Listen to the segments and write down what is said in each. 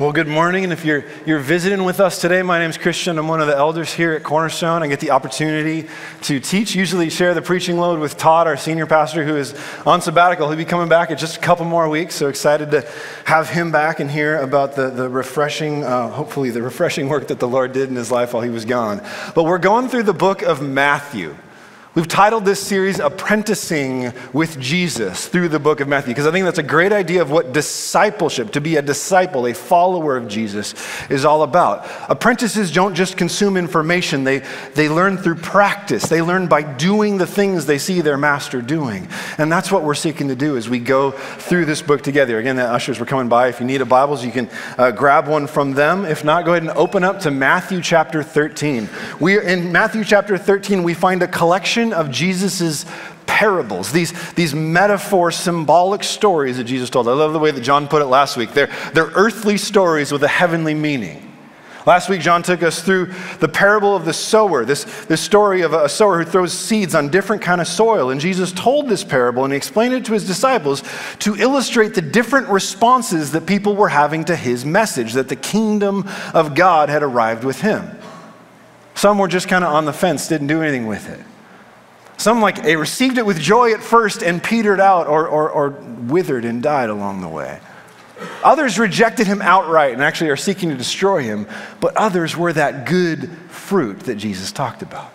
Well, good morning. And if you're, you're visiting with us today, my name is Christian. I'm one of the elders here at Cornerstone. I get the opportunity to teach, usually share the preaching load with Todd, our senior pastor, who is on sabbatical. He'll be coming back in just a couple more weeks. So excited to have him back and hear about the, the refreshing, uh, hopefully, the refreshing work that the Lord did in his life while he was gone. But we're going through the book of Matthew. We've titled this series Apprenticing with Jesus through the book of Matthew because I think that's a great idea of what discipleship, to be a disciple, a follower of Jesus, is all about. Apprentices don't just consume information, they, they learn through practice. They learn by doing the things they see their master doing. And that's what we're seeking to do as we go through this book together. Again, the ushers were coming by. If you need a Bible, you can uh, grab one from them. If not, go ahead and open up to Matthew chapter 13. We in Matthew chapter 13, we find a collection of Jesus' parables, these, these metaphor, symbolic stories that Jesus told. I love the way that John put it last week. They're, they're earthly stories with a heavenly meaning. Last week, John took us through the parable of the sower, this, this story of a sower who throws seeds on different kind of soil. And Jesus told this parable and he explained it to his disciples to illustrate the different responses that people were having to his message, that the kingdom of God had arrived with him. Some were just kind of on the fence, didn't do anything with it. Some like they received it with joy at first and petered out or, or, or withered and died along the way. Others rejected him outright and actually are seeking to destroy him, but others were that good fruit that Jesus talked about.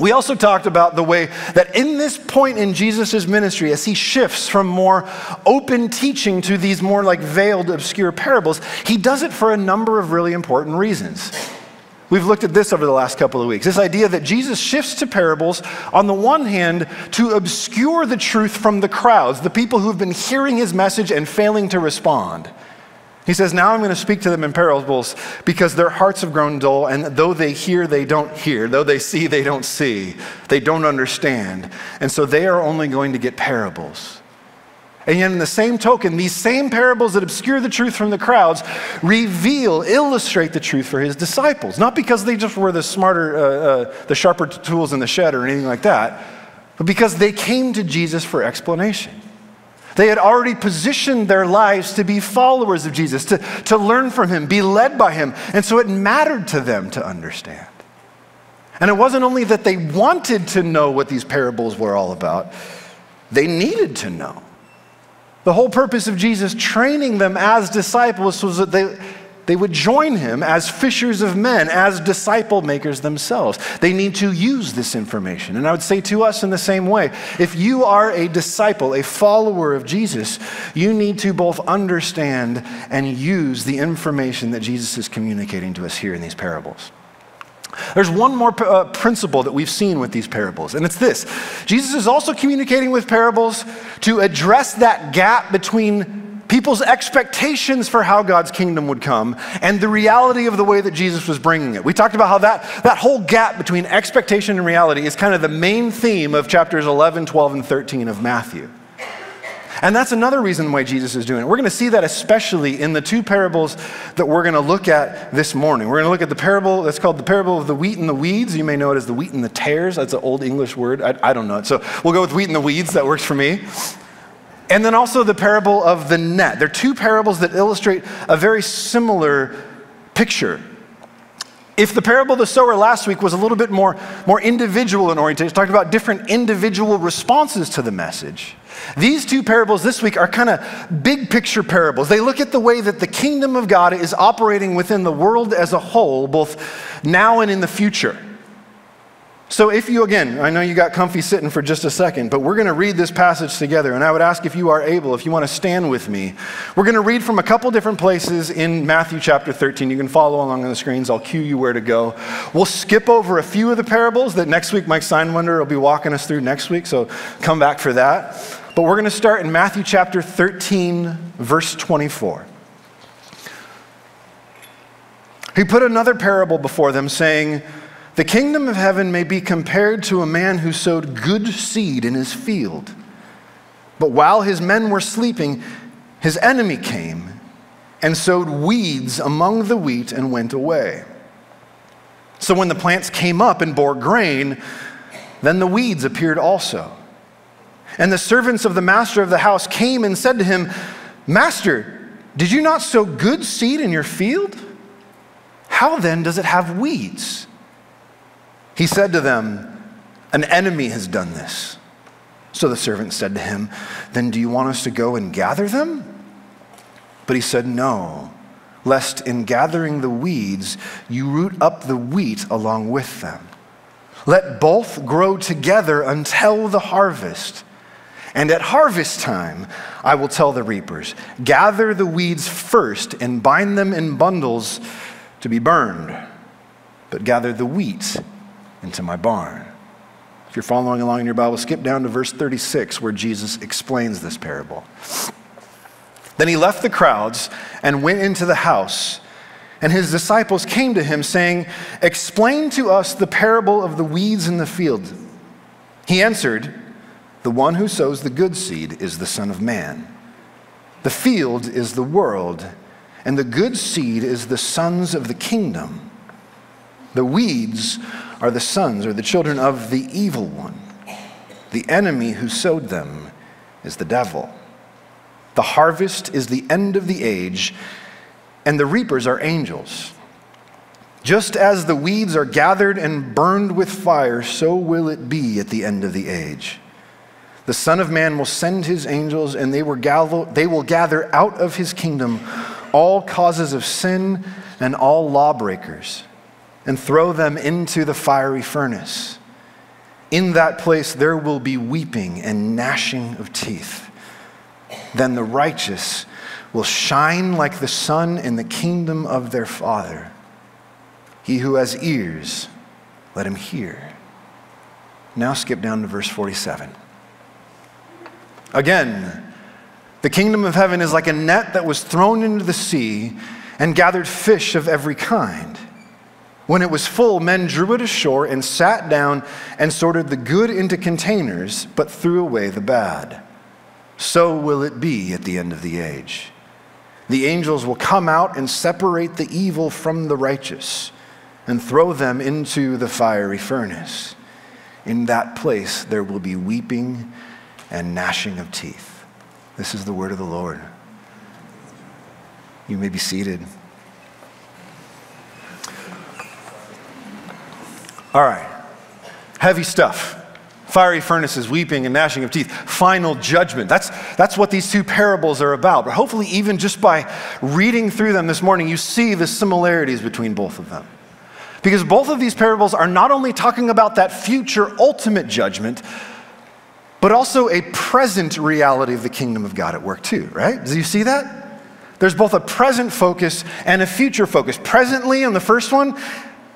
We also talked about the way that in this point in Jesus' ministry, as he shifts from more open teaching to these more like veiled, obscure parables, he does it for a number of really important reasons. We've looked at this over the last couple of weeks. This idea that Jesus shifts to parables, on the one hand, to obscure the truth from the crowds, the people who've been hearing his message and failing to respond. He says, Now I'm going to speak to them in parables because their hearts have grown dull, and though they hear, they don't hear. Though they see, they don't see. They don't understand. And so they are only going to get parables. And yet, in the same token, these same parables that obscure the truth from the crowds reveal, illustrate the truth for his disciples. Not because they just were the smarter, uh, uh, the sharper tools in the shed or anything like that, but because they came to Jesus for explanation. They had already positioned their lives to be followers of Jesus, to, to learn from him, be led by him. And so it mattered to them to understand. And it wasn't only that they wanted to know what these parables were all about, they needed to know. The whole purpose of Jesus training them as disciples was that they, they would join him as fishers of men, as disciple makers themselves. They need to use this information. And I would say to us in the same way if you are a disciple, a follower of Jesus, you need to both understand and use the information that Jesus is communicating to us here in these parables. There's one more uh, principle that we've seen with these parables, and it's this Jesus is also communicating with parables to address that gap between people's expectations for how God's kingdom would come and the reality of the way that Jesus was bringing it. We talked about how that, that whole gap between expectation and reality is kind of the main theme of chapters 11, 12, and 13 of Matthew. And that's another reason why Jesus is doing it. We're going to see that especially in the two parables that we're going to look at this morning. We're going to look at the parable that's called the parable of the wheat and the weeds. You may know it as the wheat and the tares. That's an old English word. I, I don't know it. So we'll go with wheat and the weeds. That works for me. And then also the parable of the net. They're two parables that illustrate a very similar picture. If the parable of the sower last week was a little bit more, more individual in orientation, talked about different individual responses to the message. These two parables this week are kind of big picture parables. They look at the way that the kingdom of God is operating within the world as a whole, both now and in the future. So, if you, again, I know you got comfy sitting for just a second, but we're going to read this passage together. And I would ask if you are able, if you want to stand with me. We're going to read from a couple different places in Matthew chapter 13. You can follow along on the screens. I'll cue you where to go. We'll skip over a few of the parables that next week Mike Steinwender will be walking us through next week. So, come back for that. But we're going to start in Matthew chapter 13, verse 24. He put another parable before them, saying, The kingdom of heaven may be compared to a man who sowed good seed in his field. But while his men were sleeping, his enemy came and sowed weeds among the wheat and went away. So when the plants came up and bore grain, then the weeds appeared also. And the servants of the master of the house came and said to him, Master, Did you not sow good seed in your field? How then does it have weeds? He said to them, An enemy has done this. So the servant said to him, Then do you want us to go and gather them? But he said, No, lest in gathering the weeds you root up the wheat along with them. Let both grow together until the harvest. And at harvest time, I will tell the reapers gather the weeds first and bind them in bundles to be burned, but gather the wheat into my barn. If you're following along in your Bible, skip down to verse 36 where Jesus explains this parable. Then he left the crowds and went into the house. And his disciples came to him, saying, Explain to us the parable of the weeds in the field. He answered, The one who sows the good seed is the Son of Man. The field is the world, and the good seed is the sons of the kingdom. The weeds are the sons or the children of the evil one. The enemy who sowed them is the devil. The harvest is the end of the age, and the reapers are angels. Just as the weeds are gathered and burned with fire, so will it be at the end of the age. The Son of Man will send his angels, and they will gather, they will gather out of his kingdom all causes of sin and all lawbreakers, and throw them into the fiery furnace. In that place there will be weeping and gnashing of teeth then the righteous will shine like the sun in the kingdom of their Father. He who has ears, let him hear. Now skip down to verse 47. Again, the kingdom of heaven is like a net that was thrown into the sea and gathered fish of every kind. When it was full, men drew it ashore and sat down and sorted the good into containers, but threw away the bad so will it be at the end of the age. The angels will come out and separate the evil from the righteous and throw them into the fiery furnace. In that place there will be weeping and gnashing of teeth. This is the word of the Lord. You may be seated. All right, heavy stuff fiery furnaces, weeping and gnashing of teeth, final judgment. That's, that's what these two parables are about. But hopefully, even just by reading through them this morning, you see the similarities between both of them. Because both of these parables are not only talking about that future ultimate judgment, but also a present reality of the kingdom of God at work, too, right? Do you see that? There's both a present focus and a future focus. Presently, in the first one,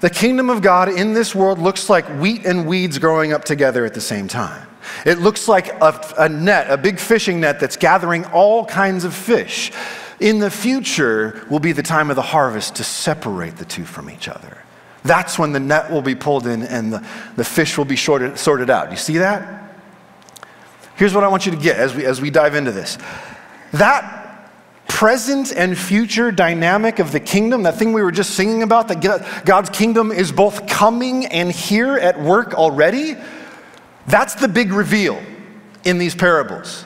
the kingdom of God in this world looks like wheat and weeds growing up together at the same time. It looks like a, a, net, a big fishing net that's gathering all kinds of fish. In the future will be the time of the harvest to separate the two from each other. That's when the net will be pulled in and the, the fish will be sorted, sorted out. You see that? Here's what I want you to get as we, as we dive into this. That present and future dynamic of the kingdom, that thing we were just singing about, that God's kingdom is both coming and here at work already, that's the big reveal in these parables.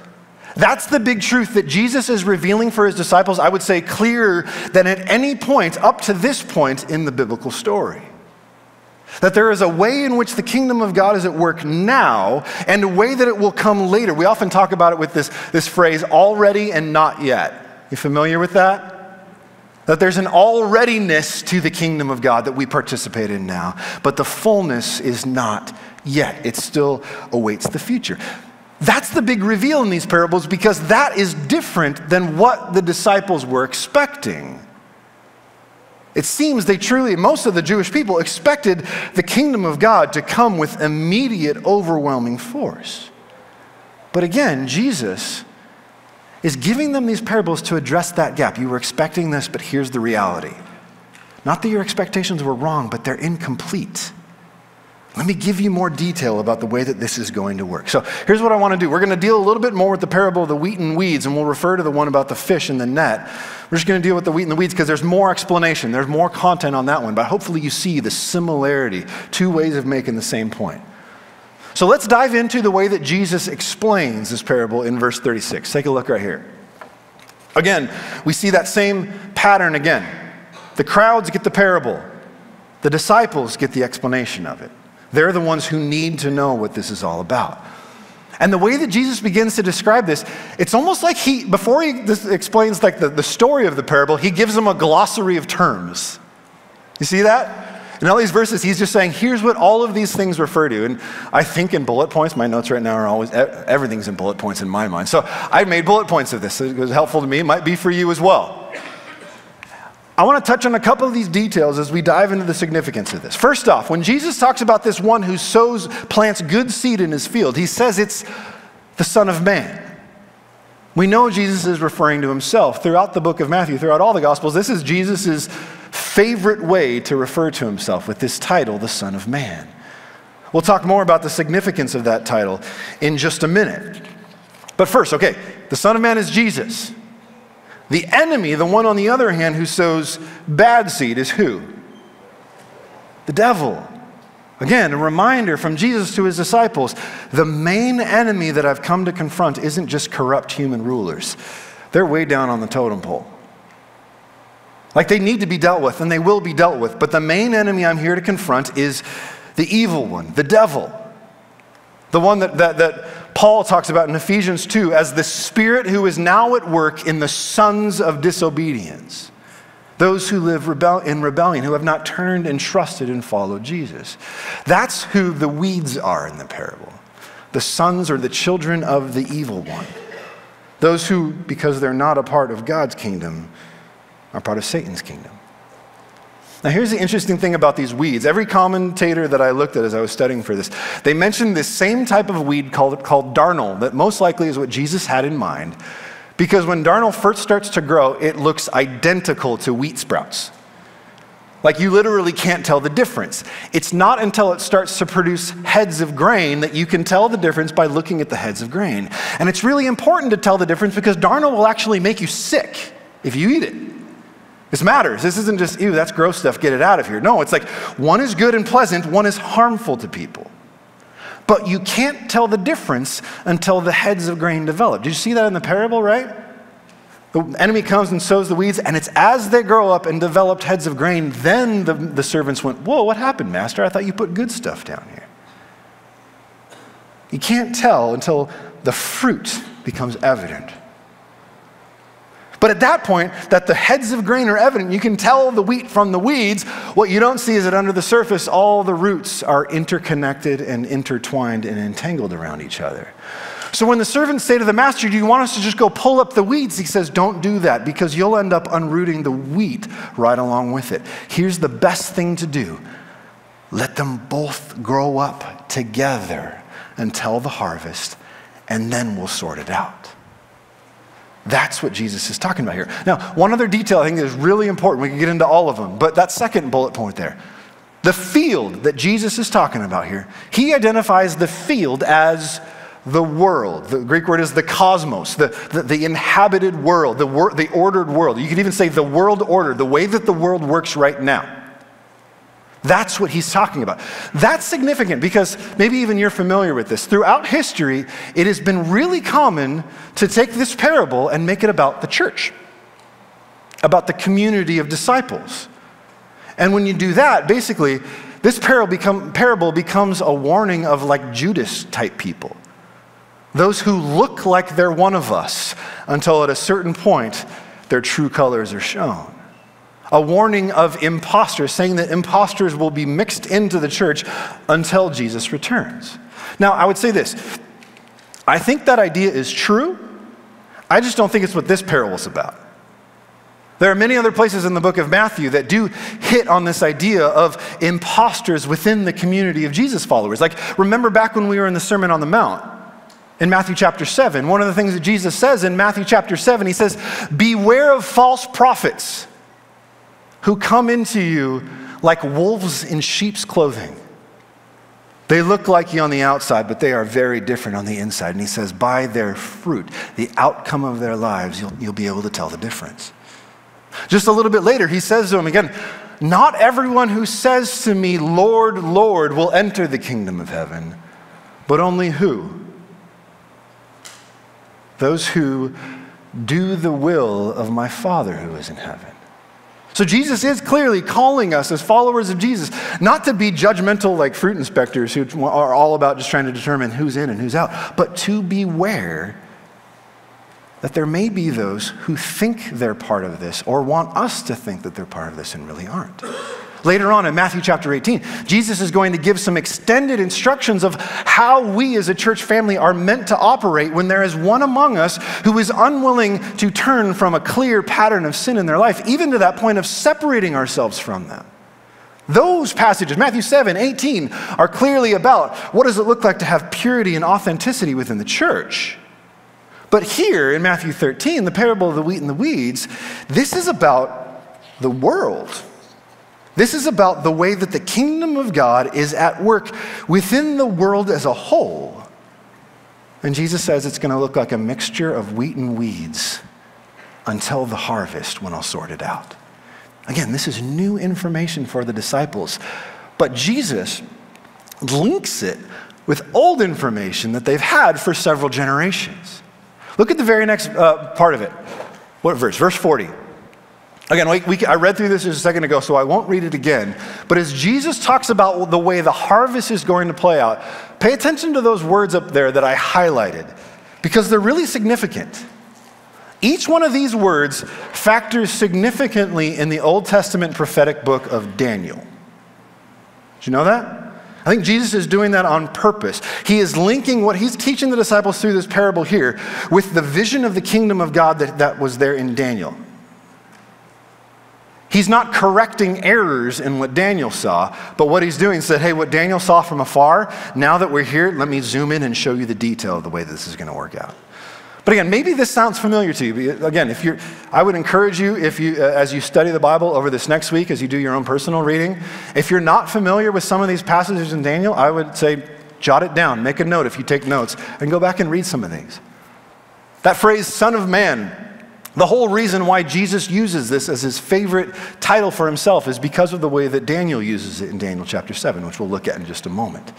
That's the big truth that Jesus is revealing for his disciples, I would say clearer than at any point up to this point in the biblical story. That there is a way in which the kingdom of God is at work now and a way that it will come later. We often talk about it with this, this phrase, already and not yet. You familiar with that? That there's an alreadiness to the kingdom of God that we participate in now, but the fullness is not yet. It still awaits the future. That's the big reveal in these parables because that is different than what the disciples were expecting. It seems they truly, most of the Jewish people expected the kingdom of God to come with immediate, overwhelming force. But again, Jesus is giving them these parables to address that gap. You were expecting this, but here's the reality. Not that your expectations were wrong, but they're incomplete. Let me give you more detail about the way that this is going to work. So here's what I want to do. We're going to deal a little bit more with the parable of the wheat and weeds, and we'll refer to the one about the fish and the net. We're just going to deal with the wheat and the weeds because there's more explanation, there's more content on that one, but hopefully you see the similarity, two ways of making the same point. So let's dive into the way that Jesus explains this parable in verse 36. Take a look right here. Again, we see that same pattern again. The crowds get the parable, the disciples get the explanation of it. They're the ones who need to know what this is all about. And the way that Jesus begins to describe this, it's almost like he, before he explains like the, the story of the parable, he gives them a glossary of terms. You see that? In all these verses, he's just saying, here's what all of these things refer to. And I think in bullet points, my notes right now are always, everything's in bullet points in my mind. So I made bullet points of this. It was helpful to me. It might be for you as well. I want to touch on a couple of these details as we dive into the significance of this. First off, when Jesus talks about this one who sows, plants good seed in his field, he says it's the Son of Man. We know Jesus is referring to himself throughout the book of Matthew, throughout all the Gospels. This is Jesus' favorite way to refer to himself with this title, the Son of Man. We'll talk more about the significance of that title in just a minute. But first, okay, the Son of Man is Jesus. The enemy, the one on the other hand who sows bad seed, is who? The devil. Again, a reminder from Jesus to his disciples the main enemy that I've come to confront isn't just corrupt human rulers, they're way down on the totem pole. Like they need to be dealt with, and they will be dealt with. But the main enemy I'm here to confront is the evil one, the devil. The one that, that, that Paul talks about in Ephesians 2 as the spirit who is now at work in the sons of disobedience. Those who live rebel- in rebellion, who have not turned and trusted and followed Jesus. That's who the weeds are in the parable. The sons or the children of the evil one. Those who, because they're not a part of God's kingdom, are part of Satan's kingdom. Now, here's the interesting thing about these weeds. Every commentator that I looked at as I was studying for this, they mentioned this same type of weed called, called darnel, that most likely is what Jesus had in mind. Because when darnel first starts to grow, it looks identical to wheat sprouts. Like you literally can't tell the difference. It's not until it starts to produce heads of grain that you can tell the difference by looking at the heads of grain. And it's really important to tell the difference because darnel will actually make you sick if you eat it. This matters. This isn't just, ew, that's gross stuff, get it out of here. No, it's like one is good and pleasant, one is harmful to people. But you can't tell the difference until the heads of grain develop. Did you see that in the parable, right? The enemy comes and sows the weeds, and it's as they grow up and developed heads of grain, then the, the servants went, Whoa, what happened, Master? I thought you put good stuff down here. You can't tell until the fruit becomes evident. But at that point, that the heads of grain are evident, you can tell the wheat from the weeds. What you don't see is that under the surface, all the roots are interconnected and intertwined and entangled around each other. So when the servants say to the master, Do you want us to just go pull up the weeds? He says, Don't do that because you'll end up unrooting the wheat right along with it. Here's the best thing to do let them both grow up together until the harvest, and then we'll sort it out. That's what Jesus is talking about here. Now, one other detail I think is really important. We can get into all of them, but that second bullet point there. The field that Jesus is talking about here, he identifies the field as the world. The Greek word is the cosmos, the, the, the inhabited world, the, wor- the ordered world. You could even say the world order, the way that the world works right now. That's what he's talking about. That's significant because maybe even you're familiar with this. Throughout history, it has been really common to take this parable and make it about the church, about the community of disciples. And when you do that, basically, this parable, become, parable becomes a warning of like Judas type people. Those who look like they're one of us until at a certain point their true colors are shown a warning of imposters, saying that imposters will be mixed into the church until Jesus returns. Now, I would say this I think that idea is true. I just don't think it's what this parable is about. There are many other places in the book of Matthew that do hit on this idea of imposters within the community of Jesus followers. Like, remember back when we were in the Sermon on the Mount in Matthew chapter 7, one of the things that Jesus says in Matthew chapter 7, he says, Beware of false prophets who come into you like wolves in sheep's clothing. They look like you on the outside, but they are very different on the inside. And he says, by their fruit, the outcome of their lives, you'll, you'll be able to tell the difference. Just a little bit later, he says to him again, Not everyone who says to me, Lord, Lord, will enter the kingdom of heaven, but only who? Those who do the will of my Father who is in heaven. So Jesus is clearly calling us as followers of Jesus not to be judgmental like fruit inspectors who are all about just trying to determine who's in and who's out, but to beware that there may be those who think they're part of this or want us to think that they're part of this and really aren't. Later on in Matthew chapter 18, Jesus is going to give some extended instructions of how we as a church family are meant to operate when there is one among us who is unwilling to turn from a clear pattern of sin in their life, even to that point of separating ourselves from them. Those passages, Matthew 7, 18, are clearly about what does it look like to have purity and authenticity within the church. But here in Matthew 13, the parable of the wheat and the weeds, this is about the world. This is about the way that the kingdom of God is at work within the world as a whole. And Jesus says it's going to look like a mixture of wheat and weeds until the harvest when I'll sort it out. Again, this is new information for the disciples, but Jesus links it with old information that they've had for several generations. Look at the very next uh, part of it. What verse? Verse 40. Again, we, we, I read through this just a second ago, so I won't read it again. But as Jesus talks about the way the harvest is going to play out, pay attention to those words up there that I highlighted, because they're really significant. Each one of these words factors significantly in the Old Testament prophetic book of Daniel. Did you know that? I think Jesus is doing that on purpose. He is linking what he's teaching the disciples through this parable here with the vision of the kingdom of God that, that was there in Daniel. He's not correcting errors in what Daniel saw, but what he's doing is said, hey, what Daniel saw from afar, now that we're here, let me zoom in and show you the detail of the way this is going to work out. But again, maybe this sounds familiar to you. Again, if you're, I would encourage you, if you, uh, as you study the Bible over this next week, as you do your own personal reading, if you're not familiar with some of these passages in Daniel, I would say jot it down, make a note if you take notes, and go back and read some of these. That phrase, Son of Man, the whole reason why Jesus uses this as his favorite title for himself is because of the way that Daniel uses it in Daniel chapter 7, which we'll look at in just a moment.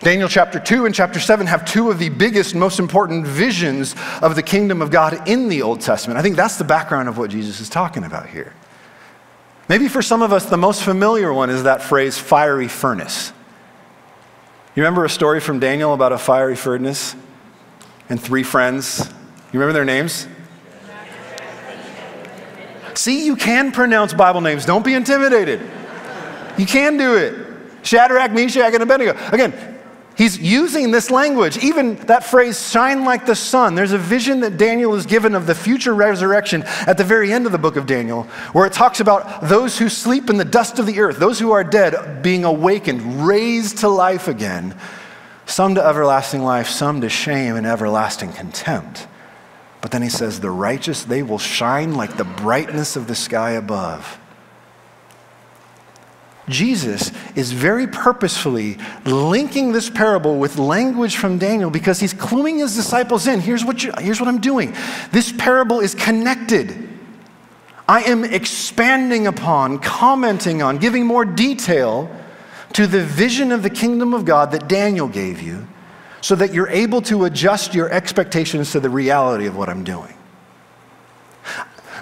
Daniel chapter 2 and chapter 7 have two of the biggest, most important visions of the kingdom of God in the Old Testament. I think that's the background of what Jesus is talking about here. Maybe for some of us, the most familiar one is that phrase, fiery furnace. You remember a story from Daniel about a fiery furnace and three friends? You remember their names? See, you can pronounce Bible names. Don't be intimidated. You can do it. Shadrach, Meshach, and Abednego. Again, he's using this language. Even that phrase, shine like the sun. There's a vision that Daniel is given of the future resurrection at the very end of the book of Daniel, where it talks about those who sleep in the dust of the earth, those who are dead being awakened, raised to life again, some to everlasting life, some to shame and everlasting contempt. But then he says, The righteous, they will shine like the brightness of the sky above. Jesus is very purposefully linking this parable with language from Daniel because he's cluing his disciples in. Here's what, you, here's what I'm doing this parable is connected. I am expanding upon, commenting on, giving more detail to the vision of the kingdom of God that Daniel gave you so that you're able to adjust your expectations to the reality of what I'm doing.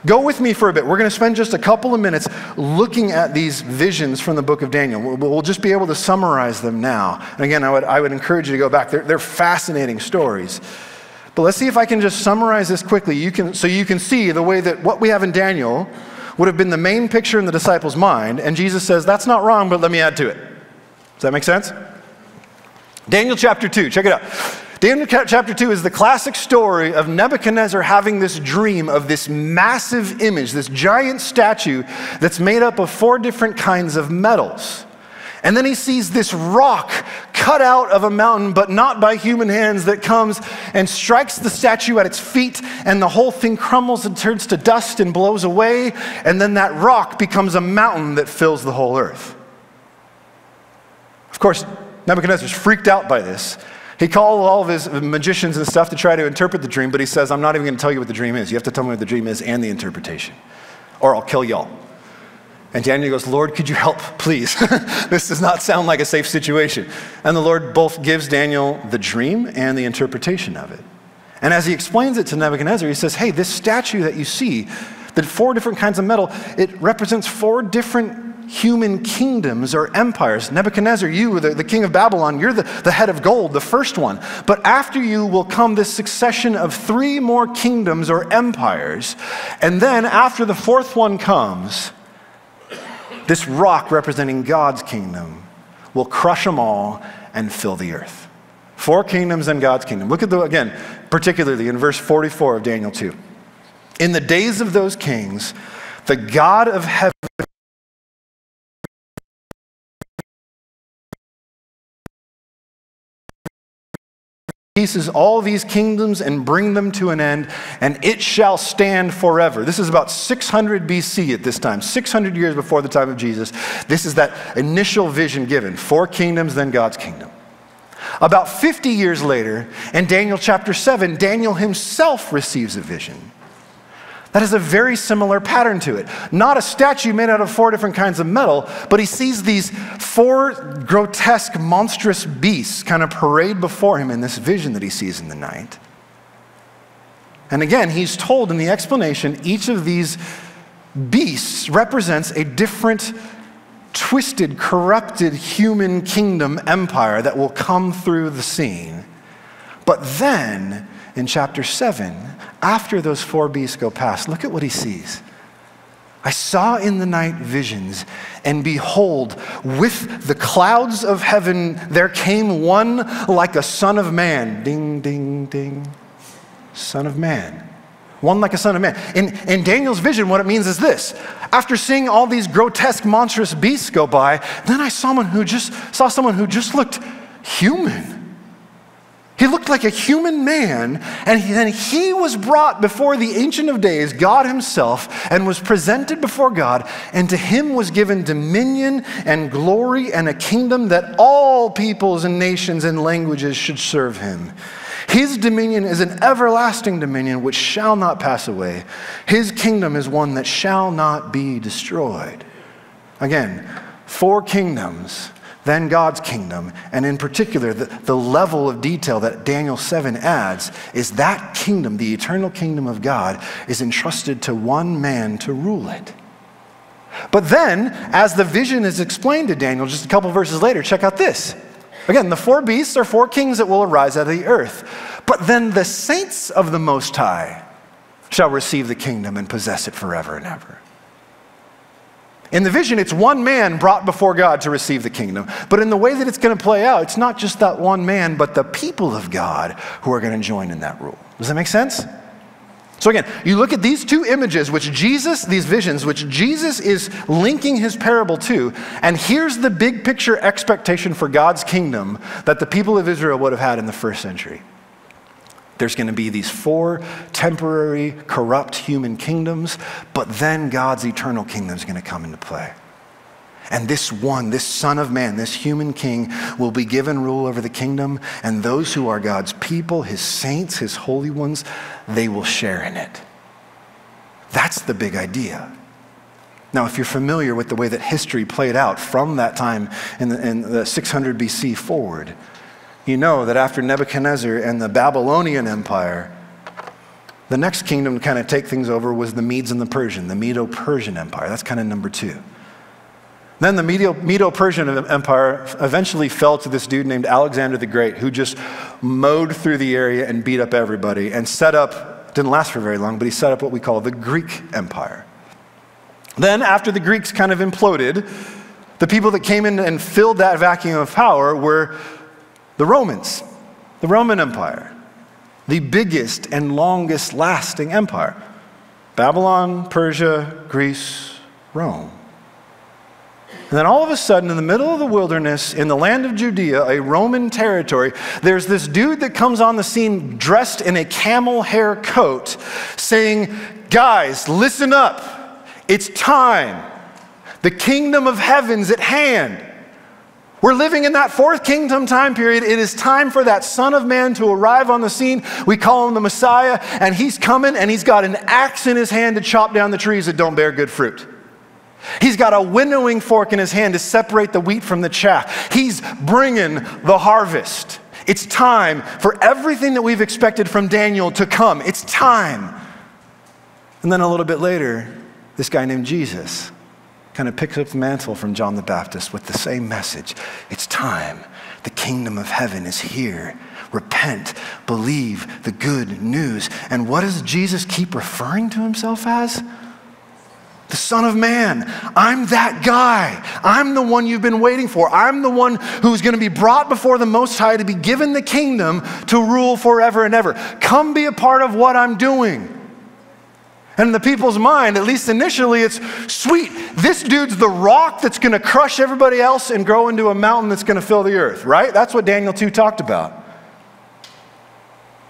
Go with me for a bit. We're going to spend just a couple of minutes looking at these visions from the book of Daniel. We'll just be able to summarize them now. And again, I would, I would encourage you to go back. They're, they're fascinating stories. But let's see if I can just summarize this quickly you can, so you can see the way that what we have in Daniel would have been the main picture in the disciples' mind. And Jesus says, That's not wrong, but let me add to it. Does that make sense? Daniel chapter 2, check it out. Daniel chapter 2 is the classic story of Nebuchadnezzar having this dream of this massive image, this giant statue that's made up of four different kinds of metals. And then he sees this rock cut out of a mountain, but not by human hands, that comes and strikes the statue at its feet, and the whole thing crumbles and turns to dust and blows away. And then that rock becomes a mountain that fills the whole earth. Of course, Nebuchadnezzar's freaked out by this. He called all of his magicians and stuff to try to interpret the dream, but he says, I'm not even going to tell you what the dream is. You have to tell me what the dream is and the interpretation, or I'll kill y'all. And Daniel goes, Lord, could you help, please? this does not sound like a safe situation. And the Lord both gives Daniel the dream and the interpretation of it. And as he explains it to Nebuchadnezzar, he says, Hey, this statue that you see, the four different kinds of metal, it represents four different human kingdoms or empires. Nebuchadnezzar, you, the, the king of Babylon, you're the, the head of gold, the first one. But after you will come this succession of three more kingdoms or empires. And then after the fourth one comes, this rock representing God's kingdom will crush them all and fill the earth. Four kingdoms and God's kingdom. Look at the, again, particularly in verse 44 of Daniel 2. In the days of those kings, the God of heaven pieces all these kingdoms and bring them to an end, and it shall stand forever. This is about 600 BC at this time, 600 years before the time of Jesus. This is that initial vision given four kingdoms, then God's kingdom. About 50 years later, in Daniel chapter 7, Daniel himself receives a vision. That has a very similar pattern to it. Not a statue made out of four different kinds of metal, but he sees these four grotesque, monstrous beasts kind of parade before him in this vision that he sees in the night. And again, he's told in the explanation each of these beasts represents a different twisted, corrupted human kingdom empire that will come through the scene. But then, in chapter 7, after those four beasts go past, look at what he sees. I saw in the night visions, and behold, with the clouds of heaven there came one like a son of man. Ding, ding, ding. Son of man. One like a son of man. In, in Daniel's vision, what it means is this. After seeing all these grotesque, monstrous beasts go by, then I saw someone who just saw someone who just looked human. He looked like a human man, and then he was brought before the Ancient of Days, God Himself, and was presented before God, and to him was given dominion and glory and a kingdom that all peoples and nations and languages should serve him. His dominion is an everlasting dominion which shall not pass away. His kingdom is one that shall not be destroyed. Again, four kingdoms, then God's kingdom, and in particular, the, the level of detail that Daniel 7 adds is that kingdom, the eternal kingdom of God, is entrusted to one man to rule it. But then, as the vision is explained to Daniel just a couple verses later, check out this. Again, the four beasts are four kings that will arise out of the earth. But then the saints of the Most High shall receive the kingdom and possess it forever and ever. In the vision, it's one man brought before God to receive the kingdom. But in the way that it's going to play out, it's not just that one man, but the people of God who are going to join in that rule. Does that make sense? So again, you look at these two images, which Jesus, these visions, which Jesus is linking his parable to, and here's the big picture expectation for God's kingdom that the people of Israel would have had in the first century. There's going to be these four temporary, corrupt human kingdoms, but then God's eternal kingdom is going to come into play. And this one, this Son of Man, this human king, will be given rule over the kingdom, and those who are God's people, his saints, his holy ones, they will share in it. That's the big idea. Now, if you're familiar with the way that history played out from that time in the, in the 600 BC forward, you know that after Nebuchadnezzar and the Babylonian Empire, the next kingdom to kind of take things over was the Medes and the Persian, the Medo Persian Empire. That's kind of number two. Then the Medo Persian Empire eventually fell to this dude named Alexander the Great, who just mowed through the area and beat up everybody and set up, didn't last for very long, but he set up what we call the Greek Empire. Then, after the Greeks kind of imploded, the people that came in and filled that vacuum of power were the Romans, the Roman Empire, the biggest and longest lasting empire. Babylon, Persia, Greece, Rome. And then all of a sudden, in the middle of the wilderness, in the land of Judea, a Roman territory, there's this dude that comes on the scene dressed in a camel hair coat saying, Guys, listen up. It's time. The kingdom of heaven's at hand. We're living in that fourth kingdom time period. It is time for that Son of Man to arrive on the scene. We call him the Messiah, and he's coming and he's got an axe in his hand to chop down the trees that don't bear good fruit. He's got a winnowing fork in his hand to separate the wheat from the chaff. He's bringing the harvest. It's time for everything that we've expected from Daniel to come. It's time. And then a little bit later, this guy named Jesus kind of picks up the mantle from John the Baptist with the same message. It's time. The kingdom of heaven is here. Repent, believe the good news. And what does Jesus keep referring to himself as? the Son of Man. I'm that guy. I'm the one you've been waiting for. I'm the one who's going to be brought before the Most High to be given the kingdom to rule forever and ever. Come be a part of what I'm doing. And in the people's mind, at least initially, it's sweet. This dude's the rock that's going to crush everybody else and grow into a mountain that's going to fill the earth, right? That's what Daniel 2 talked about.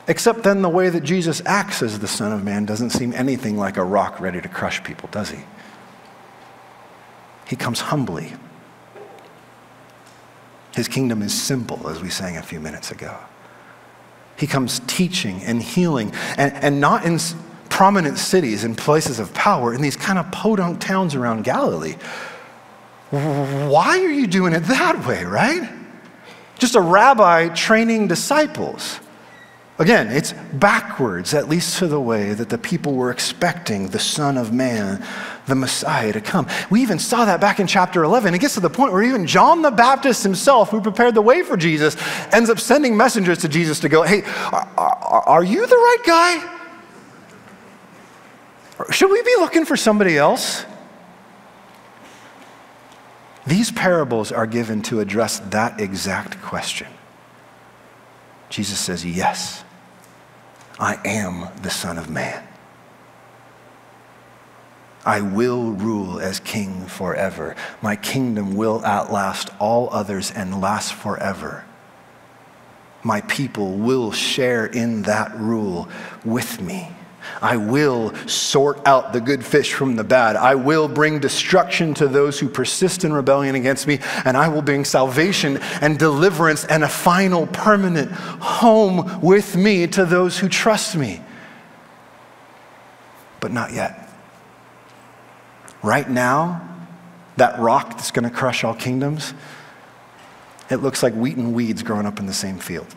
Except then the way that Jesus acts as the Son of Man doesn't seem anything like a rock ready to crush people, does he? He comes humbly. His kingdom is simple, as we sang a few minutes ago. He comes teaching and healing, and, and not in prominent cities and places of power, in these kind of podunk towns around Galilee. Why are you doing it that way, right? Just a rabbi training disciples. Again, it's backwards, at least to the way that the people were expecting the Son of Man, the Messiah, to come. We even saw that back in chapter 11. It gets to the point where even John the Baptist himself, who prepared the way for Jesus, ends up sending messengers to Jesus to go, Hey, are, are, are you the right guy? Should we be looking for somebody else? These parables are given to address that exact question. Jesus says, Yes. I am the Son of Man. I will rule as king forever. My kingdom will outlast all others and last forever. My people will share in that rule with me. I will sort out the good fish from the bad. I will bring destruction to those who persist in rebellion against me, and I will bring salvation and deliverance and a final permanent home with me to those who trust me. But not yet. Right now, that rock that's going to crush all kingdoms, it looks like wheat and weeds growing up in the same field.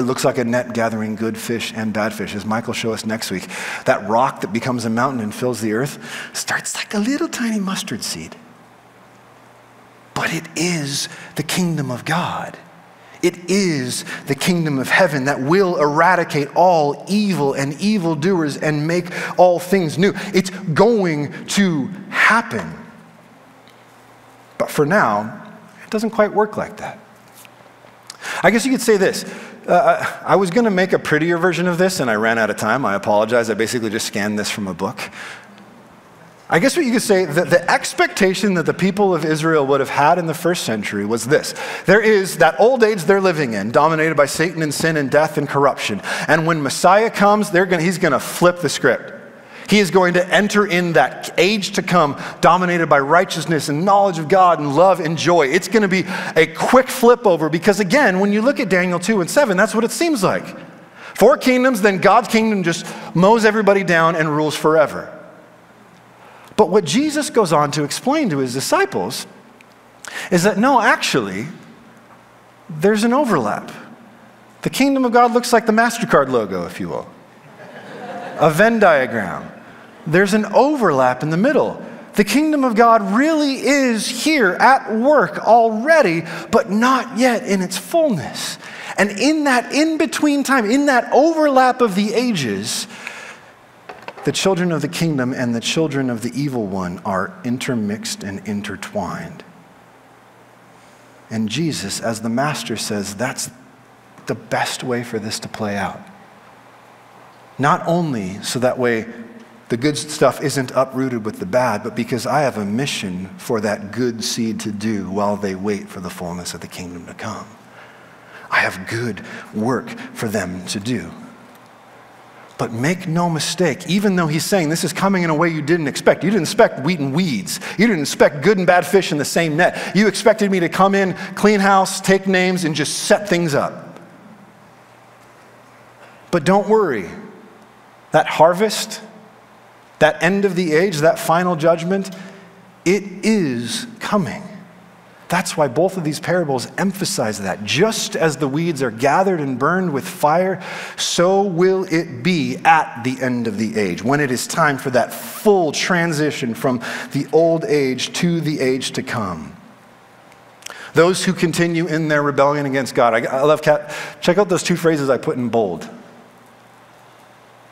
It looks like a net gathering good fish and bad fish, as Michael show us next week. That rock that becomes a mountain and fills the earth starts like a little tiny mustard seed. But it is the kingdom of God. It is the kingdom of heaven that will eradicate all evil and evildoers and make all things new. It's going to happen. But for now, it doesn't quite work like that. I guess you could say this uh, I was going to make a prettier version of this and I ran out of time. I apologize. I basically just scanned this from a book. I guess what you could say that the expectation that the people of Israel would have had in the first century was this. There is that old age they're living in, dominated by Satan and sin and death and corruption. And when Messiah comes, they're gonna, he's going to flip the script. He is going to enter in that age to come, dominated by righteousness and knowledge of God and love and joy. It's going to be a quick flip over because, again, when you look at Daniel 2 and 7, that's what it seems like. Four kingdoms, then God's kingdom just mows everybody down and rules forever. But what Jesus goes on to explain to his disciples is that no, actually, there's an overlap. The kingdom of God looks like the MasterCard logo, if you will, a Venn diagram there's an overlap in the middle. The kingdom of God really is here at work already, but not yet in its fullness. And in that in between time, in that overlap of the ages, the children of the kingdom and the children of the evil one are intermixed and intertwined. And Jesus, as the master says, that's the best way for this to play out. Not only so that way the good stuff isn't uprooted with the bad, but because I have a mission for that good seed to do while they wait for the fullness of the kingdom to come. I have good work for them to do. But make no mistake, even though he's saying this is coming in a way you didn't expect, you didn't expect wheat and weeds. You didn't expect good and bad fish in the same net. You expected me to come in, clean house, take names, and just set things up. But don't worry, that harvest, that end of the age, that final judgment, it is coming. That's why both of these parables emphasize that. Just as the weeds are gathered and burned with fire, so will it be at the end of the age, when it is time for that full transition from the old age to the age to come. Those who continue in their rebellion against God. I, love, cat, check out those two phrases I put in bold.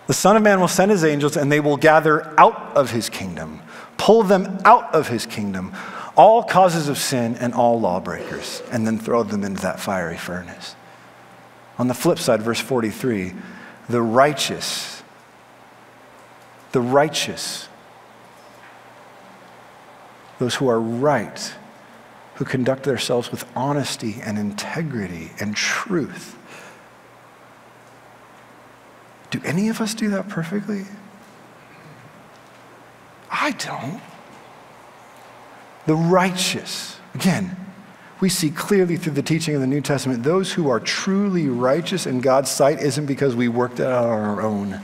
The Son of Man will send his angels, and they will gather out of his kingdom, pull them out of his kingdom all causes of sin and all lawbreakers, and then throw them into that fiery furnace. On the flip side, verse 43, the righteous, the righteous, those who are right, who conduct themselves with honesty and integrity and truth. Do any of us do that perfectly? I don't the righteous. Again, we see clearly through the teaching of the New Testament those who are truly righteous in God's sight isn't because we worked it out on our own.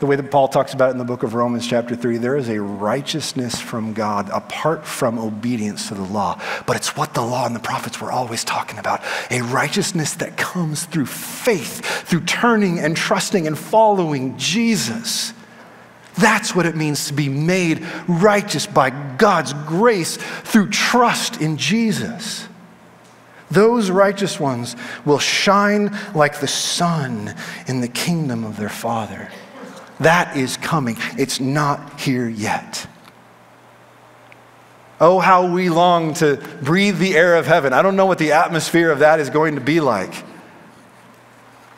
The way that Paul talks about it in the book of Romans, chapter 3, there is a righteousness from God apart from obedience to the law. But it's what the law and the prophets were always talking about a righteousness that comes through faith, through turning and trusting and following Jesus. That's what it means to be made righteous by God's grace through trust in Jesus. Those righteous ones will shine like the sun in the kingdom of their Father. That is coming. It's not here yet. Oh, how we long to breathe the air of heaven. I don't know what the atmosphere of that is going to be like.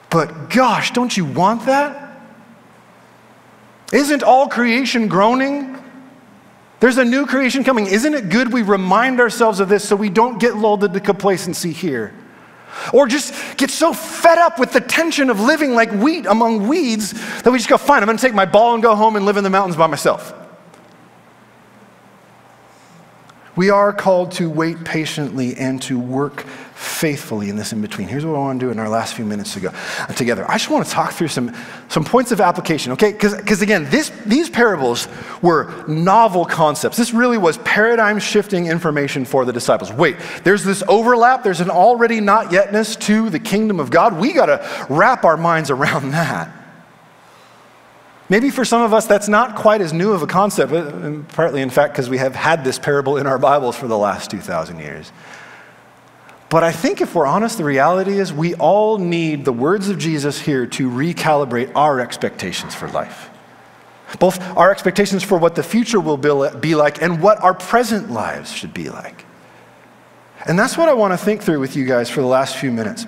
But gosh, don't you want that? Isn't all creation groaning? There's a new creation coming. Isn't it good we remind ourselves of this so we don't get lulled into complacency here? Or just get so fed up with the tension of living like wheat among weeds that we just go, fine, I'm gonna take my ball and go home and live in the mountains by myself. We are called to wait patiently and to work faithfully in this in between. Here's what I want to do in our last few minutes to go, uh, together. I just want to talk through some, some points of application, okay? Because again, this, these parables were novel concepts. This really was paradigm shifting information for the disciples. Wait, there's this overlap, there's an already not yetness to the kingdom of God. We got to wrap our minds around that. Maybe for some of us, that's not quite as new of a concept, uh, partly, in fact, because we have had this parable in our Bibles for the last 2,000 years. But I think if we're honest, the reality is we all need the words of Jesus here to recalibrate our expectations for life. Both our expectations for what the future will be like and what our present lives should be like. And that's what I want to think through with you guys for the last few minutes.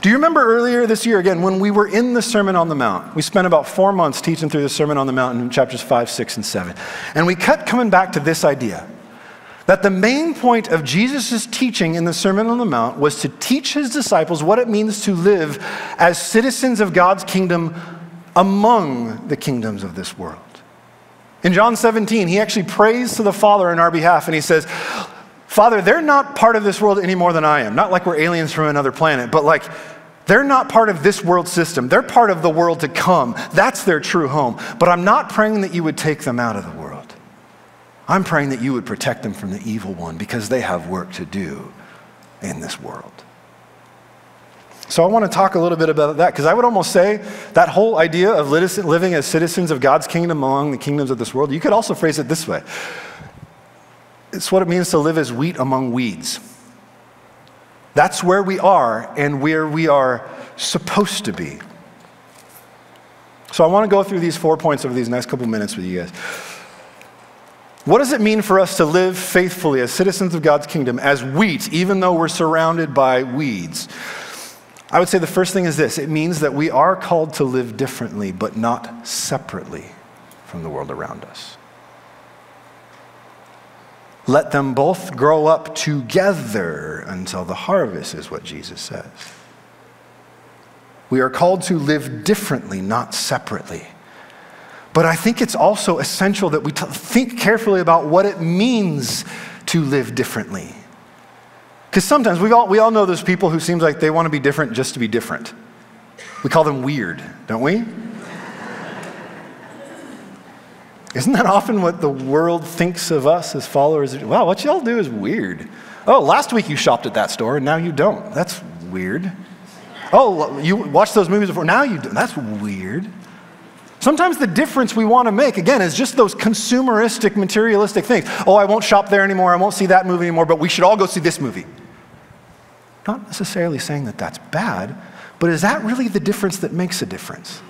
Do you remember earlier this year, again, when we were in the Sermon on the Mount? We spent about four months teaching through the Sermon on the Mount in chapters 5, 6, and 7. And we kept coming back to this idea that the main point of Jesus' teaching in the Sermon on the Mount was to teach his disciples what it means to live as citizens of God's kingdom among the kingdoms of this world. In John 17, he actually prays to the Father in our behalf and he says, Father, they're not part of this world any more than I am. Not like we're aliens from another planet, but like they're not part of this world system. They're part of the world to come. That's their true home. But I'm not praying that you would take them out of the world. I'm praying that you would protect them from the evil one because they have work to do in this world. So I want to talk a little bit about that because I would almost say that whole idea of living as citizens of God's kingdom among the kingdoms of this world, you could also phrase it this way it's what it means to live as wheat among weeds. That's where we are and where we are supposed to be. So I want to go through these four points over these next couple minutes with you guys. What does it mean for us to live faithfully as citizens of God's kingdom, as wheat, even though we're surrounded by weeds? I would say the first thing is this it means that we are called to live differently, but not separately from the world around us. Let them both grow up together until the harvest, is what Jesus says. We are called to live differently, not separately. But I think it's also essential that we think carefully about what it means to live differently. Because sometimes we all, we all know those people who seems like they want to be different just to be different. We call them weird, don't we? Isn't that often what the world thinks of us as followers? Wow, what y'all do is weird. Oh, last week you shopped at that store and now you don't. That's weird. Oh, you watched those movies before, now you don't. That's weird. Sometimes the difference we want to make, again, is just those consumeristic, materialistic things. Oh, I won't shop there anymore. I won't see that movie anymore, but we should all go see this movie. Not necessarily saying that that's bad, but is that really the difference that makes a difference?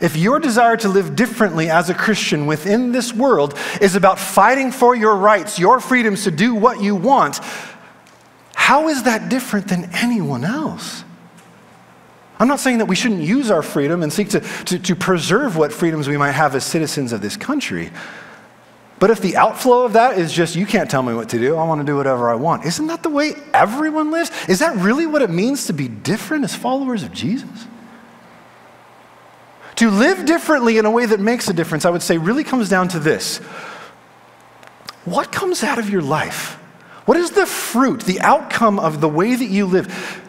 If your desire to live differently as a Christian within this world is about fighting for your rights, your freedoms to do what you want, how is that different than anyone else? I'm not saying that we shouldn't use our freedom and seek to, to, to, preserve what freedoms we might have as citizens of this country. But if the outflow of that is just, you can't tell me what to do, I want to do whatever I want, isn't that the way everyone lives? Is that really what it means to be different as followers of Jesus? To live differently in a way that makes a difference, I would say, really comes down to this What comes out of your life? What is the fruit, the outcome of the way that you live?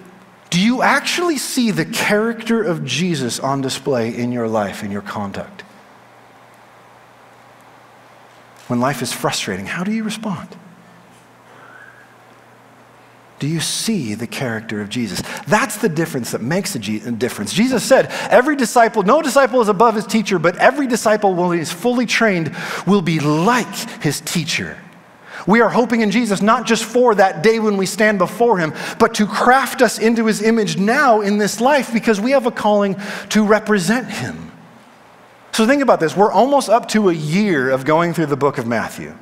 Do you actually see the character of Jesus on display in your life, in your conduct? When life is frustrating, how do you respond? Do you see the character of Jesus? That's the difference that makes a difference. Jesus said, Every disciple, no disciple is above his teacher, but every disciple, when he is fully trained, will be like his teacher. We are hoping in Jesus not just for that day when we stand before Him, but to craft us into His image now in this life because we have a calling to represent Him. So think about this. We're almost up to a year of going through the book of Matthew.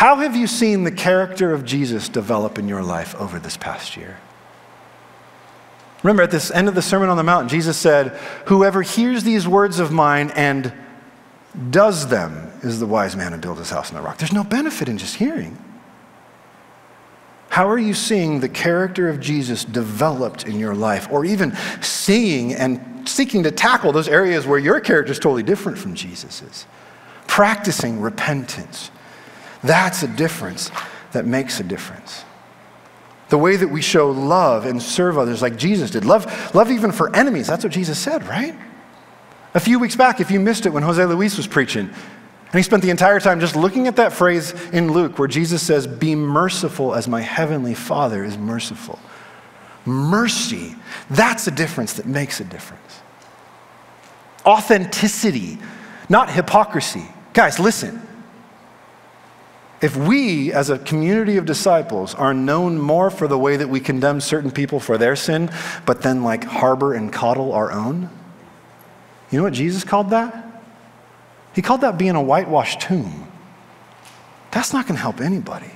How have you seen the character of Jesus develop in your life over this past year? Remember, at this end of the Sermon on the Mount, Jesus said, Whoever hears these words of mine and does them is the wise man who built his house on the rock. There's no benefit in just hearing. How are you seeing the character of Jesus developed in your life, or even seeing and seeking to tackle those areas where your character is totally different from Jesus's? Practicing repentance. That's a difference that makes a difference. The way that we show love and serve others like Jesus did. Love, love even for enemies. That's what Jesus said, right? A few weeks back, if you missed it when Jose Luis was preaching, and he spent the entire time just looking at that phrase in Luke where Jesus says, Be merciful as my heavenly Father is merciful. Mercy, that's a difference that makes a difference. Authenticity, not hypocrisy. Guys, listen. If we, as a community of disciples, are known more for the way that we condemn certain people for their sin, but then like harbor and coddle our own, you know what Jesus called that? He called that being a whitewashed tomb. That's not going to help anybody.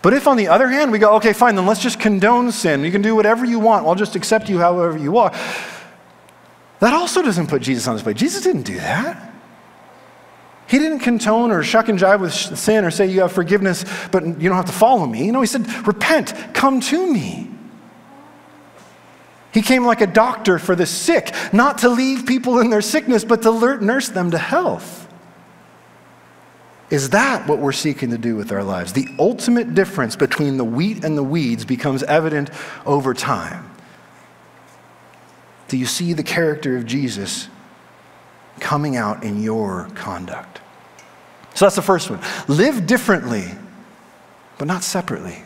But if, on the other hand, we go, okay, fine, then let's just condone sin. You can do whatever you want. I'll just accept you however you are. That also doesn't put Jesus on display. Jesus didn't do that. He didn't condone or shuck and jive with sin or say you have forgiveness, but you don't have to follow me. You know, he said, repent, come to me. He came like a doctor for the sick, not to leave people in their sickness, but to nurse them to health. Is that what we're seeking to do with our lives? The ultimate difference between the wheat and the weeds becomes evident over time. Do you see the character of Jesus coming out in your conduct? So that's the first one. Live differently, but not separately.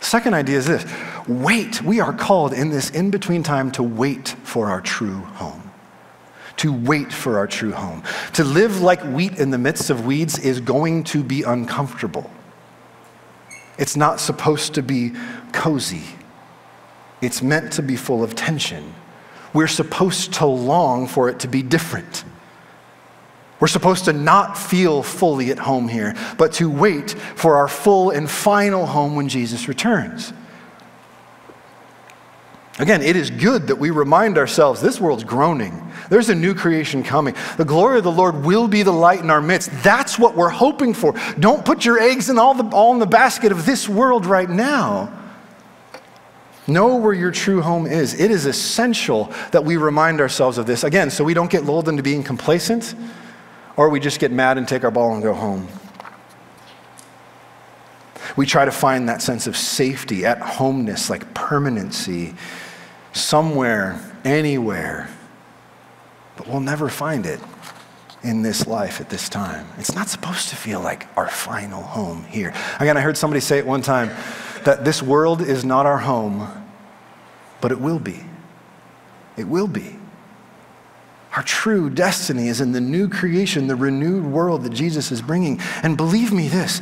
Second idea is this wait. We are called in this in between time to wait for our true home. To wait for our true home. To live like wheat in the midst of weeds is going to be uncomfortable. It's not supposed to be cozy, it's meant to be full of tension. We're supposed to long for it to be different. We're supposed to not feel fully at home here, but to wait for our full and final home when Jesus returns. Again, it is good that we remind ourselves this world's groaning. There's a new creation coming. The glory of the Lord will be the light in our midst. That's what we're hoping for. Don't put your eggs in all, the, all in the basket of this world right now. Know where your true home is. It is essential that we remind ourselves of this. Again, so we don't get lulled into being complacent or we just get mad and take our ball and go home. We try to find that sense of safety, at homeness, like permanency somewhere, anywhere, but we'll never find it in this life at this time. It's not supposed to feel like our final home here. Again, I heard somebody say it one time that this world is not our home, but it will be. It will be. Our true destiny is in the new creation, the renewed world that Jesus is bringing. And believe me this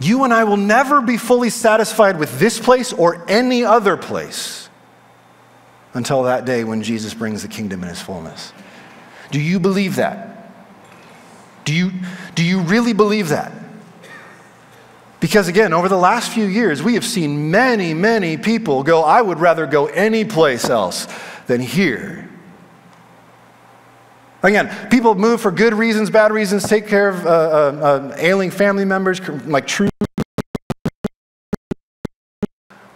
you and I will never be fully satisfied with this place or any other place until that day when Jesus brings the kingdom in his fullness. Do you believe that? Do you, do you really believe that? Because again, over the last few years, we have seen many, many people go, I would rather go any place else than here. Again, people move for good reasons, bad reasons, take care of uh, uh, uh, ailing family members, like true.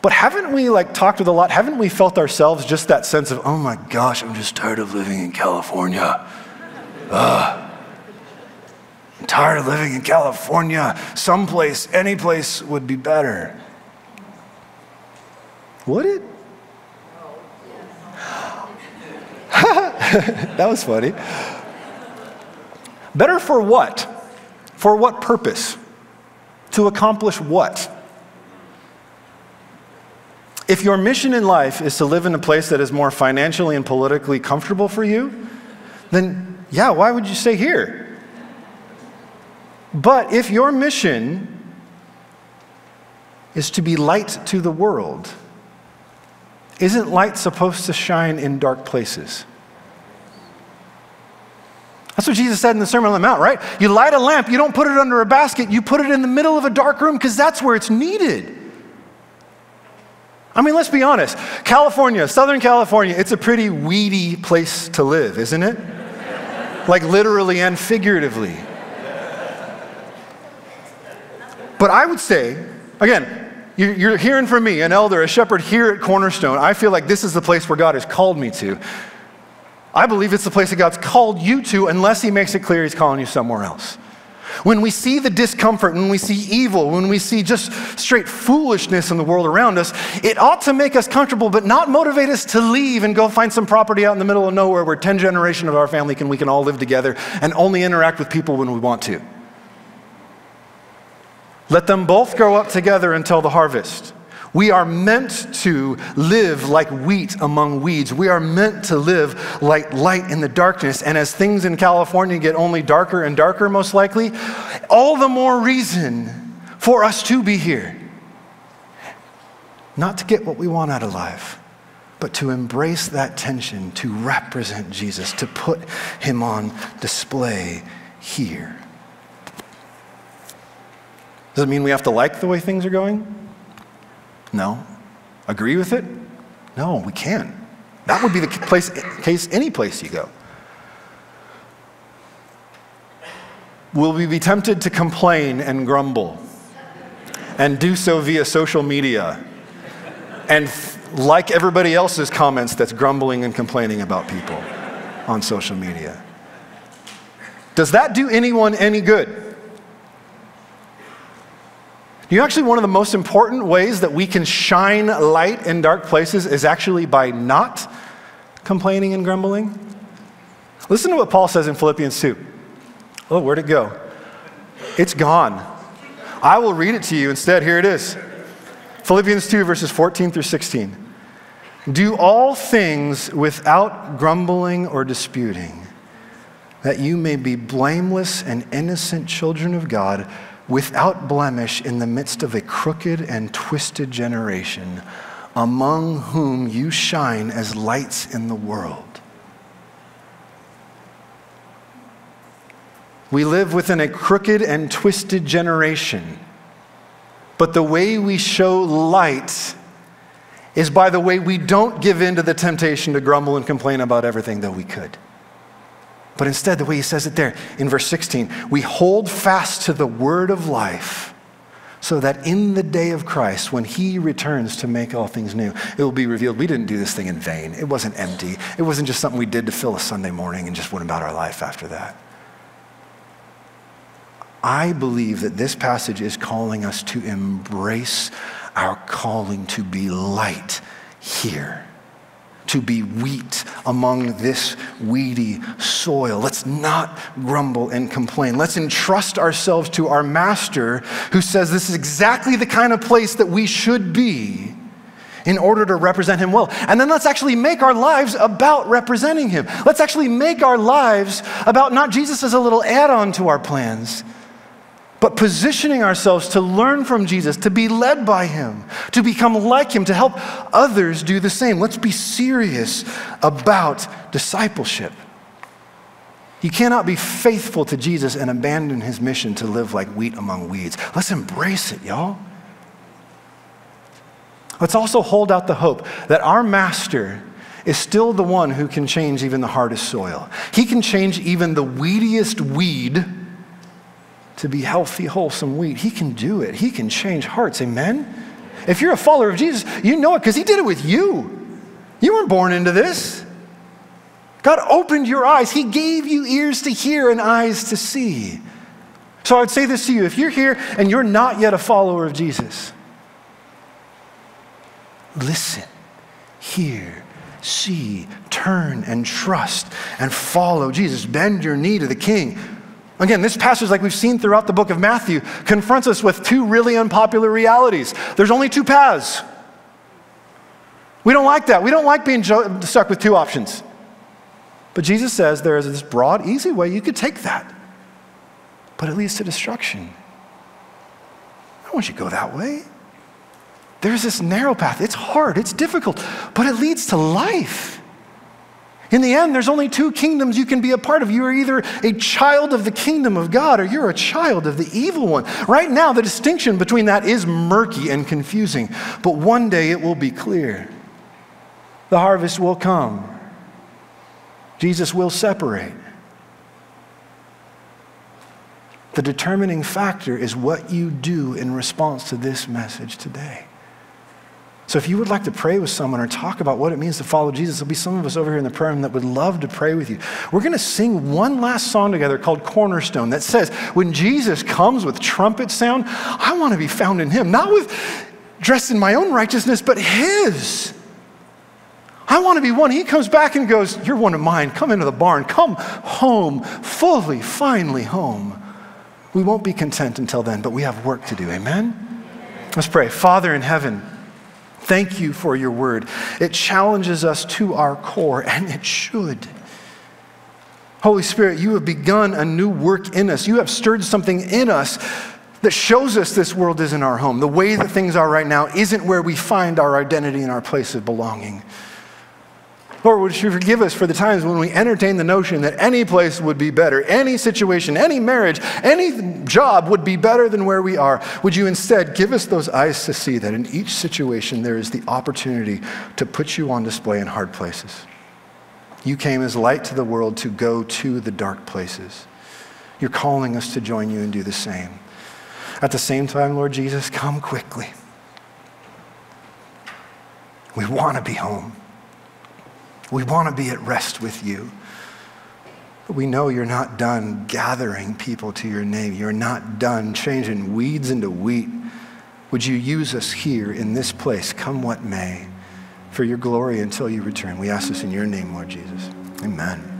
But haven't we like talked with a lot? Haven't we felt ourselves just that sense of, oh my gosh, I'm just tired of living in California. Ugh. I'm tired of living in California. Someplace, any place would be better. Would it? that was funny. Better for what? For what purpose? To accomplish what? If your mission in life is to live in a place that is more financially and politically comfortable for you, then yeah, why would you stay here? But if your mission is to be light to the world, isn't light supposed to shine in dark places? That's what Jesus said in the Sermon on the Mount, right? You light a lamp, you don't put it under a basket, you put it in the middle of a dark room because that's where it's needed. I mean, let's be honest. California, Southern California, it's a pretty weedy place to live, isn't it? like literally and figuratively. But I would say, again, you're hearing from me, an elder, a shepherd here at Cornerstone. I feel like this is the place where God has called me to. I believe it's the place that God's called you to unless He makes it clear He's calling you somewhere else. When we see the discomfort, when we see evil, when we see just straight foolishness in the world around us, it ought to make us comfortable, but not motivate us to leave and go find some property out in the middle of nowhere where 10 generations of our family can we can all live together and only interact with people when we want to. Let them both grow up together until the harvest. We are meant to live like wheat among weeds. We are meant to live like light in the darkness. And as things in California get only darker and darker, most likely, all the more reason for us to be here. Not to get what we want out of life, but to embrace that tension, to represent Jesus, to put him on display here. Does it mean we have to like the way things are going? No. Agree with it? No, we can't. That would be the place, case any place you go. Will we be tempted to complain and grumble and do so via social media and like everybody else's comments that's grumbling and complaining about people on social media? Does that do anyone any good? You know, actually, one of the most important ways that we can shine light in dark places is actually by not complaining and grumbling. Listen to what Paul says in Philippians 2. Oh, where'd it go? It's gone. I will read it to you instead. Here it is Philippians 2, verses 14 through 16. Do all things without grumbling or disputing, that you may be blameless and innocent children of God without blemish in the midst of a crooked and twisted generation, among whom you shine as lights in the world. We live within a crooked and twisted generation, but the way we show light is by the way we don't give in to the temptation to grumble and complain about everything that we could. But instead, the way he says it there in verse 16, we hold fast to the word of life so that in the day of Christ, when he returns to make all things new, it will be revealed we didn't do this thing in vain. It wasn't empty. It wasn't just something we did to fill a Sunday morning and just went about our life after that. I believe that this passage is calling us to embrace our calling to be light here to be wheat among this weedy soil. Let's not grumble and complain. Let's entrust ourselves to our master who says this is exactly the kind of place that we should be in order to represent him well. And then let's actually make our lives about representing him. Let's actually make our lives about not Jesus as a little add on to our plans, but positioning ourselves to learn from Jesus, to be led by him, to become like him, to help others do the same. Let's be serious about discipleship. You cannot be faithful to Jesus and abandon his mission to live like wheat among weeds. Let's embrace it, y'all. Let's also hold out the hope that our master is still the one who can change even the hardest soil. He can change even the weediest weed to be healthy, wholesome wheat. He can do it. He can change hearts. Amen? If you're a follower of Jesus, you know it because He did it with you. You weren't born into this. God opened your eyes, He gave you ears to hear and eyes to see. So I would say this to you if you're here and you're not yet a follower of Jesus, listen, hear, see, turn, and trust, and follow Jesus. Bend your knee to the King. Again, this passage, like we've seen throughout the book of Matthew, confronts us with two really unpopular realities. There's only two paths. We don't like that. We don't like being stuck with two options. But Jesus says there is this broad, easy way you could take that, but it leads to destruction. I don't want you to go that way. There's this narrow path. It's hard, it's difficult, but it leads to life. In the end, there's only two kingdoms you can be a part of. You are either a child of the kingdom of God or you're a child of the evil one. Right now, the distinction between that is murky and confusing, but one day it will be clear. The harvest will come, Jesus will separate. The determining factor is what you do in response to this message today. So if you would like to pray with someone or talk about what it means to follow Jesus, there'll be some of us over here in the prayer room that would love to pray with you. We're going to sing one last song together called Cornerstone that says, when Jesus comes with trumpet sound, I want to be found in him, not with dressed in my own righteousness, but his. I want to be one. He comes back and goes, You're one of mine. Come into the barn. Come home, fully, finally home. We won't be content until then, but we have work to do. Amen? Let's pray. Father in heaven, Thank you for your word. It challenges us to our core, and it should. Holy Spirit, you have begun a new work in us. You have stirred something in us that shows us this world isn't our home. The way that things are right now isn't where we find our identity and our place of belonging. Lord, would you forgive us for the times when we entertain the notion that any place would be better, any situation, any marriage, any job would be better than where we are? Would you instead give us those eyes to see that in each situation there is the opportunity to put you on display in hard places? You came as light to the world to go to the dark places. You're calling us to join you and do the same. At the same time, Lord Jesus, come quickly. We want to be home. We want to be at rest with you. But we know you're not done gathering people to your name. You're not done changing weeds into wheat. Would you use us here in this place, come what may, for your glory until you return? We ask this in your name, Lord Jesus. Amen.